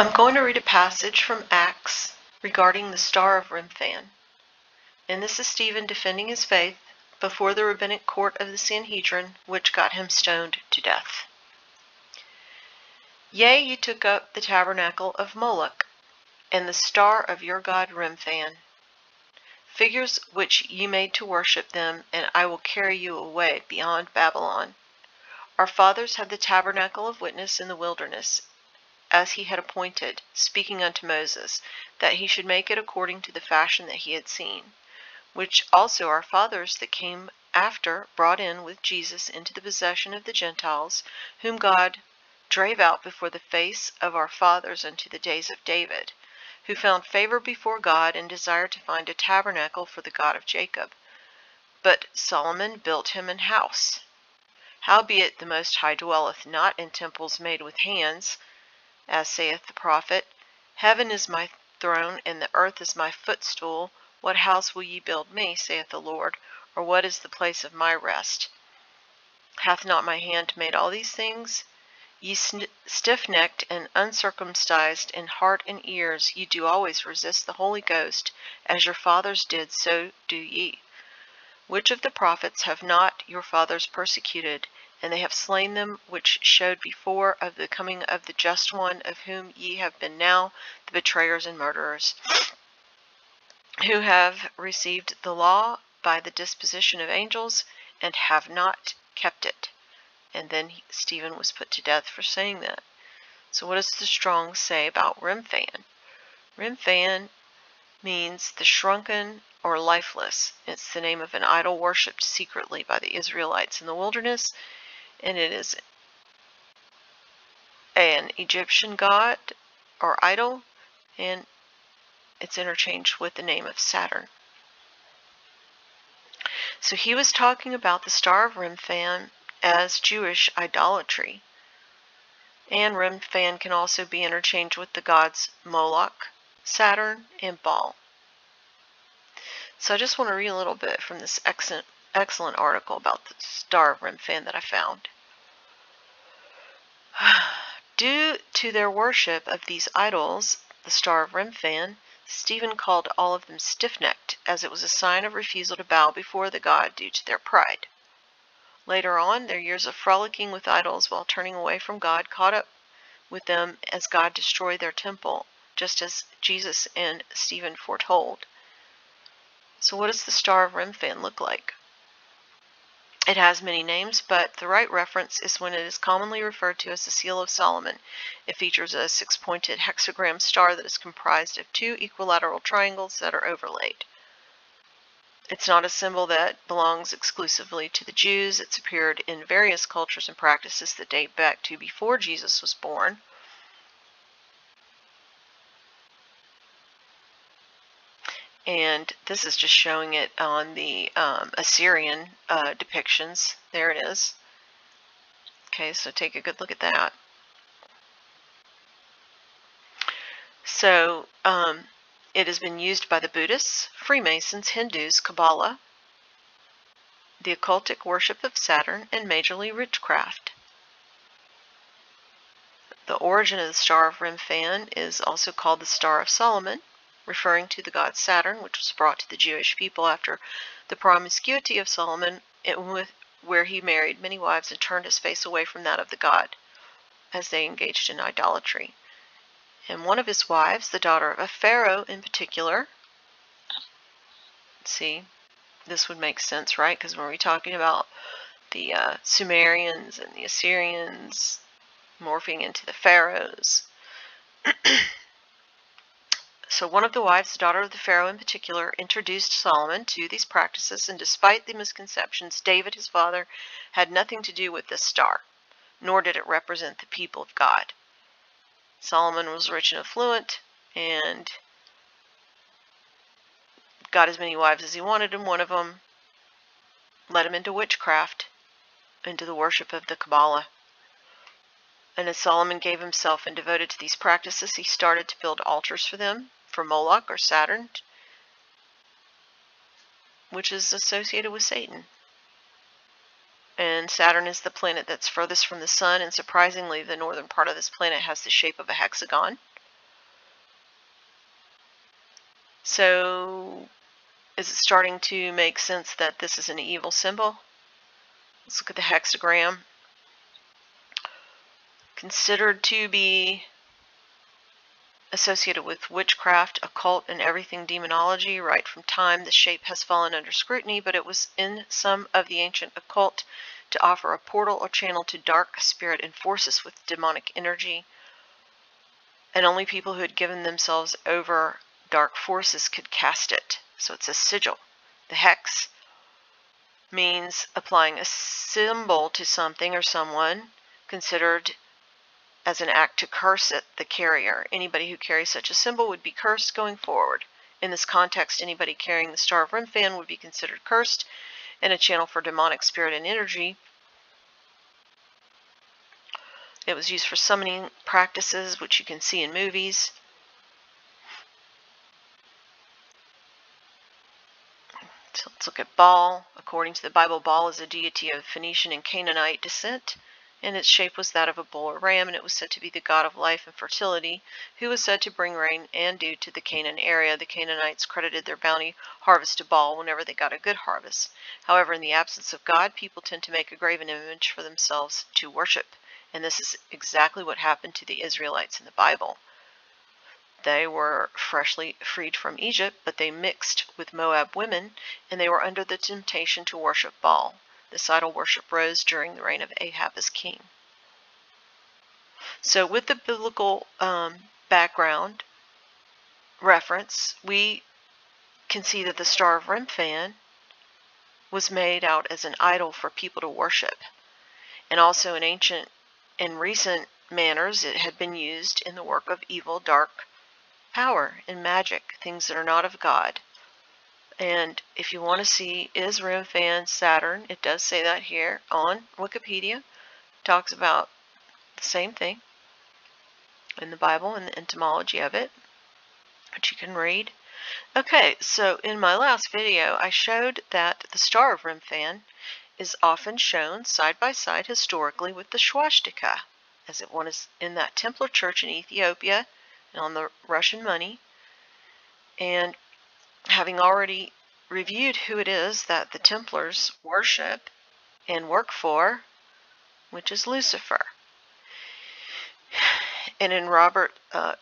I'm going to read a passage from Acts regarding the Star of Remphan. And this is Stephen defending his faith before the rabbinic court of the Sanhedrin, which got him stoned to death. Yea, ye took up the tabernacle of Moloch, and the star of your god Remphan, figures which ye made to worship them, and I will carry you away beyond Babylon. Our fathers had the tabernacle of witness in the wilderness, as he had appointed, speaking unto Moses, that he should make it according to the fashion that he had seen, which also our fathers that came after brought in with Jesus into the possession of the Gentiles, whom God drave out before the face of our fathers unto the days of David, who found favor before God and desired to find a tabernacle for the God of Jacob. But Solomon built him an house. Howbeit the Most High dwelleth not in temples made with hands, as saith the prophet, Heaven is my throne, and the earth is my footstool. What house will ye build me, saith the Lord, or what is the place of my rest? Hath not my hand made all these things? Ye stiff necked and uncircumcised in heart and ears, ye do always resist the Holy Ghost, as your fathers did, so do ye. Which of the prophets have not your fathers persecuted? And they have slain them which showed before of the coming of the just one, of whom ye have been now the betrayers and murderers, who have received the law by the disposition of angels, and have not kept it. And then Stephen was put to death for saying that. So what does the Strong say about Remphan? Remphan means the shrunken or lifeless. It's the name of an idol worshipped secretly by the Israelites in the wilderness and it is an Egyptian god or idol, and it's interchanged with the name of Saturn. So he was talking about the Star of Remphan as Jewish idolatry. And Remphan can also be interchanged with the gods Moloch, Saturn, and Baal. So I just want to read a little bit from this excellent excellent article about the Star of Remphan that I found. Due to their worship of these idols, the Star of Remphan, Stephen called all of them stiff-necked, as it was a sign of refusal to bow before the god due to their pride. Later on, their years of frolicking with idols while turning away from God caught up with them as God destroyed their temple, just as Jesus and Stephen foretold. So what does the Star of Remphan look like? It has many names, but the right reference is when it is commonly referred to as the Seal of Solomon. It features a six-pointed hexagram star that is comprised of two equilateral triangles that are overlaid. It's not a symbol that belongs exclusively to the Jews. It's appeared in various cultures and practices that date back to before Jesus was born. And this is just showing it on the um, Assyrian uh, depictions. There it is. Okay, so take a good look at that. So um, it has been used by the Buddhists, Freemasons, Hindus, Kabbalah, the occultic worship of Saturn, and majorly witchcraft. The origin of the Star of Remphan is also called the Star of Solomon referring to the god Saturn, which was brought to the Jewish people after the promiscuity of Solomon, where he married many wives and turned his face away from that of the god, as they engaged in idolatry. And one of his wives, the daughter of a pharaoh in particular, see, this would make sense, right? Because when we're talking about the uh, Sumerians and the Assyrians morphing into the pharaohs, So one of the wives, the daughter of the Pharaoh in particular, introduced Solomon to these practices, and despite the misconceptions, David, his father, had nothing to do with this star, nor did it represent the people of God. Solomon was rich and affluent, and got as many wives as he wanted, and one of them led him into witchcraft, into the worship of the Kabbalah. And as Solomon gave himself and devoted to these practices, he started to build altars for them for Moloch or Saturn, which is associated with Satan. And Saturn is the planet that's furthest from the sun, and surprisingly, the northern part of this planet has the shape of a hexagon. So, is it starting to make sense that this is an evil symbol? Let's look at the hexagram. Considered to be associated with witchcraft, occult, and everything demonology. Right from time, the shape has fallen under scrutiny, but it was in some of the ancient occult to offer a portal or channel to dark spirit and forces with demonic energy. And only people who had given themselves over dark forces could cast it. So it's a sigil. The hex means applying a symbol to something or someone considered as an act to curse it, the carrier. Anybody who carries such a symbol would be cursed going forward. In this context, anybody carrying the Star of Remphan would be considered cursed and a channel for demonic spirit and energy. It was used for summoning practices, which you can see in movies. So let's look at Baal. According to the Bible, Baal is a deity of Phoenician and Canaanite descent and its shape was that of a bull or ram, and it was said to be the god of life and fertility, who was said to bring rain and dew to the Canaan area. The Canaanites credited their bounty harvest to Baal whenever they got a good harvest. However, in the absence of God, people tend to make a graven image for themselves to worship, and this is exactly what happened to the Israelites in the Bible. They were freshly freed from Egypt, but they mixed with Moab women, and they were under the temptation to worship Baal. This idol worship rose during the reign of Ahab as king. So with the biblical um, background reference, we can see that the Star of Remphan was made out as an idol for people to worship. And also in ancient and recent manners, it had been used in the work of evil, dark power and magic, things that are not of God. And if you want to see is Remphan Saturn, it does say that here on Wikipedia. It talks about the same thing in the Bible and the etymology of it, which you can read. Okay, so in my last video, I showed that the Star of Remphan is often shown side by side historically with the swastika, as it was in that Templar church in Ethiopia and on the Russian money. And having already reviewed who it is that the Templars worship and work for, which is Lucifer. And in Robert uh,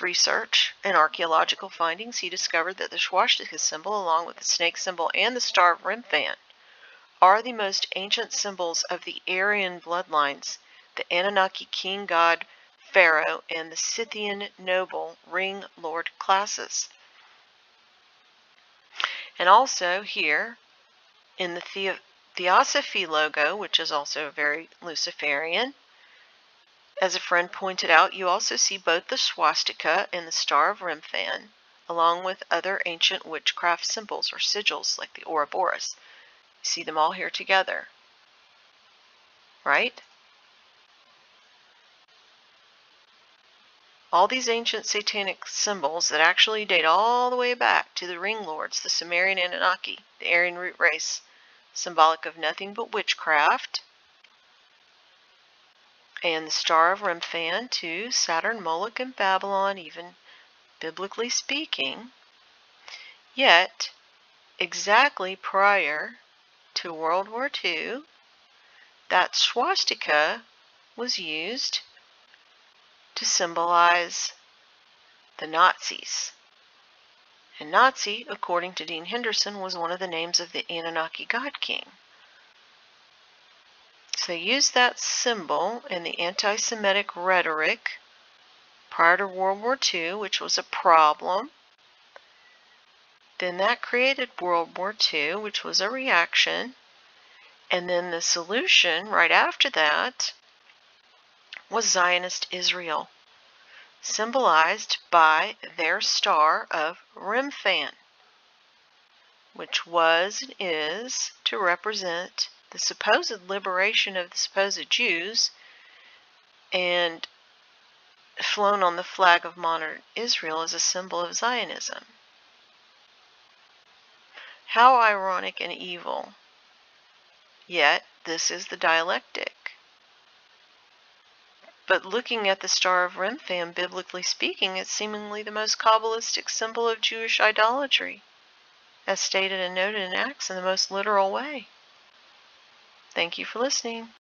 research and archaeological findings, he discovered that the swastika symbol, along with the snake symbol and the star of Remphan, are the most ancient symbols of the Aryan bloodlines, the Anunnaki king god Pharaoh, and the Scythian noble ring lord classes. And also here in the, the Theosophy logo, which is also very Luciferian, as a friend pointed out, you also see both the swastika and the Star of Remphan, along with other ancient witchcraft symbols or sigils like the Ouroboros. You see them all here together, right? All these ancient satanic symbols that actually date all the way back to the ring lords, the Sumerian Anunnaki, the Aryan root race, symbolic of nothing but witchcraft, and the Star of Remphan to Saturn, Moloch, and Babylon, even biblically speaking. Yet, exactly prior to World War II, that swastika was used to symbolize the Nazis. And Nazi, according to Dean Henderson, was one of the names of the Anunnaki God King. So used that symbol in the anti-Semitic rhetoric prior to World War II, which was a problem. Then that created World War II, which was a reaction. And then the solution right after that was Zionist Israel, symbolized by their star of Remphan, which was and is to represent the supposed liberation of the supposed Jews and flown on the flag of modern Israel as a symbol of Zionism. How ironic and evil. Yet, this is the dialectic But looking at the Star of Remphan, biblically speaking, it's seemingly the most Kabbalistic symbol of Jewish idolatry, as stated and noted in Acts in the most literal way. Thank you for listening.